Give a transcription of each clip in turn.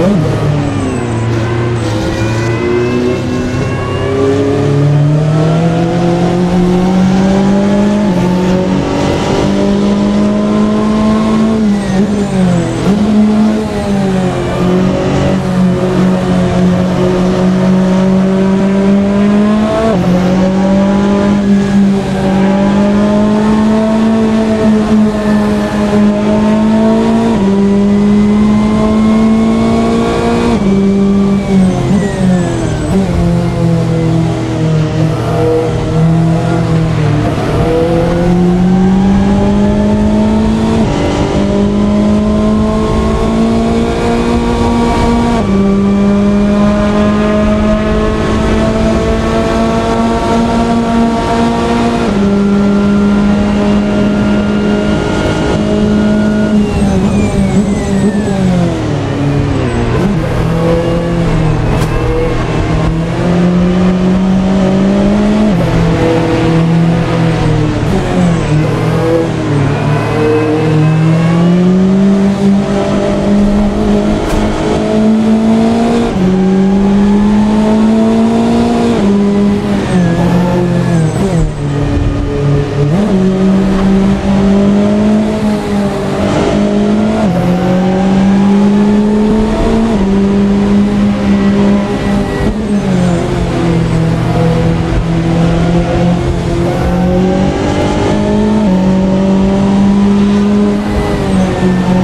Amen.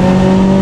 Oh.